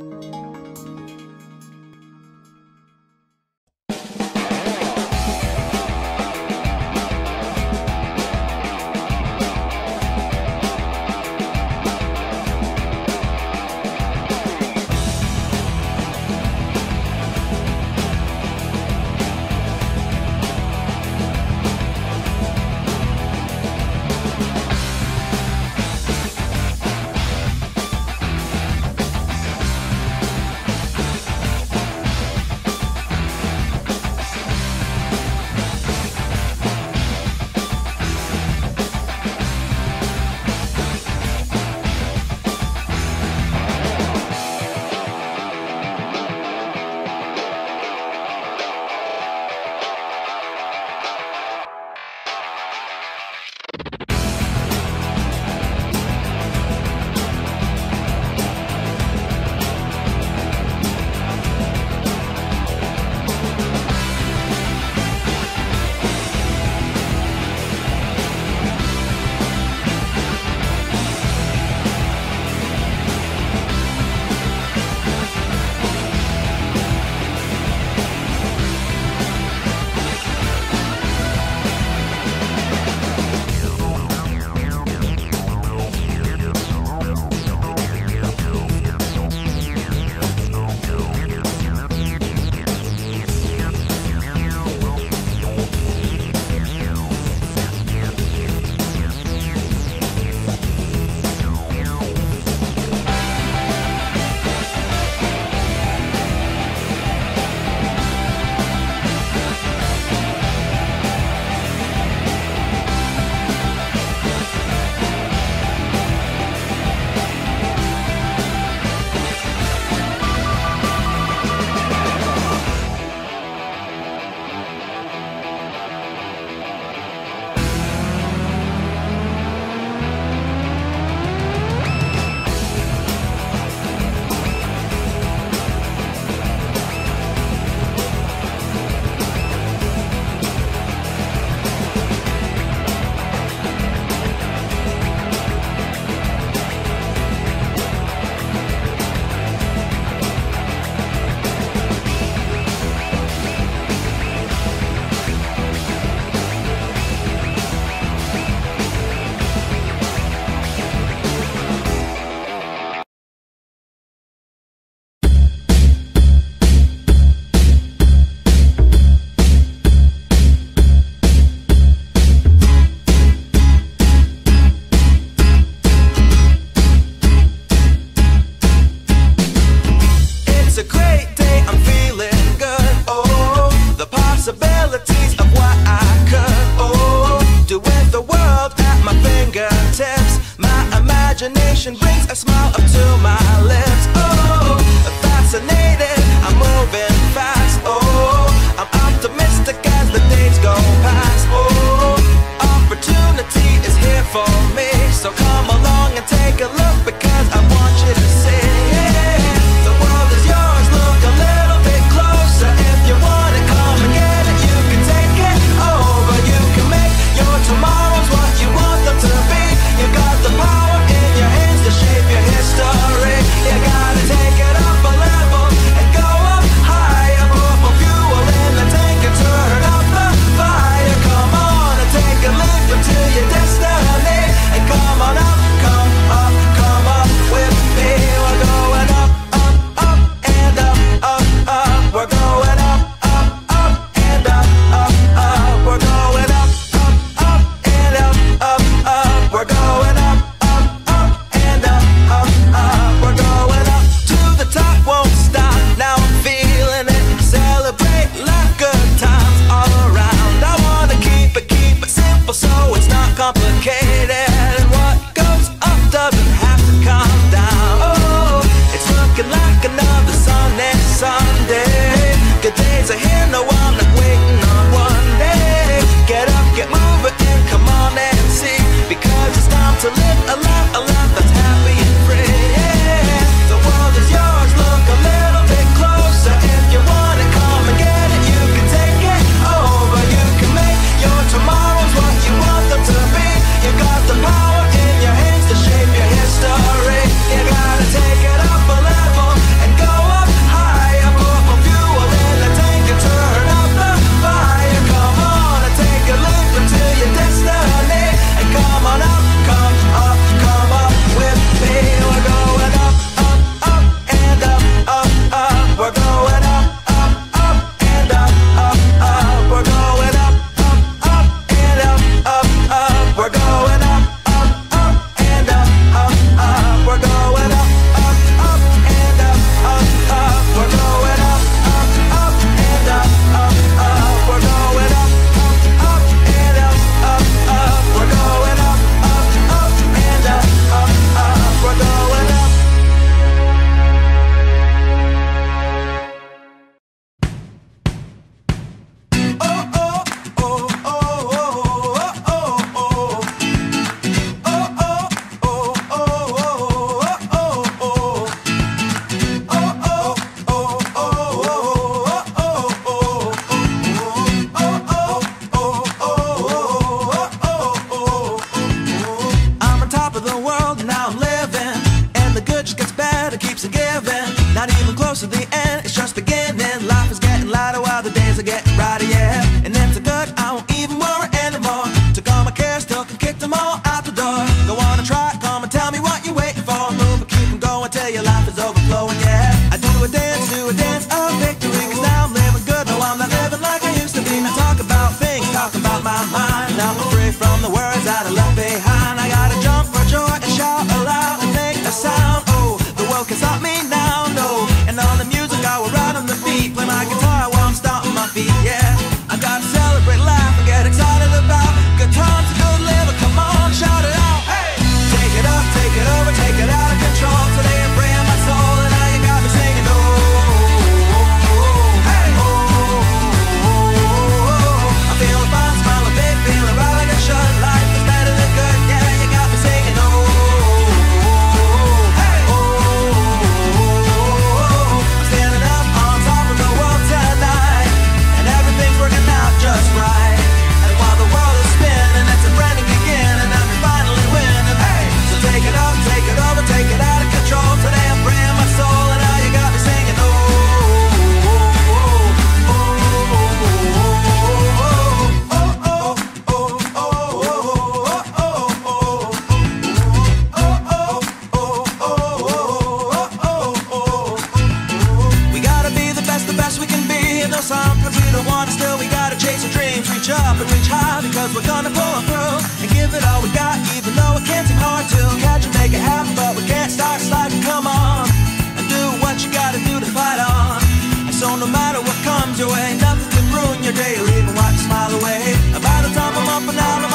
Música someday. Good days ahead, no my mind. Now up and reach high because we're gonna pull through and give it all we got, even though it can seem hard to catch and make it happen, but we can't start sliding. Come on and do what you gotta do to fight on. And so no matter what comes your way, nothing can ruin your day, or even wipe watch smile away. And by the time I'm up and out.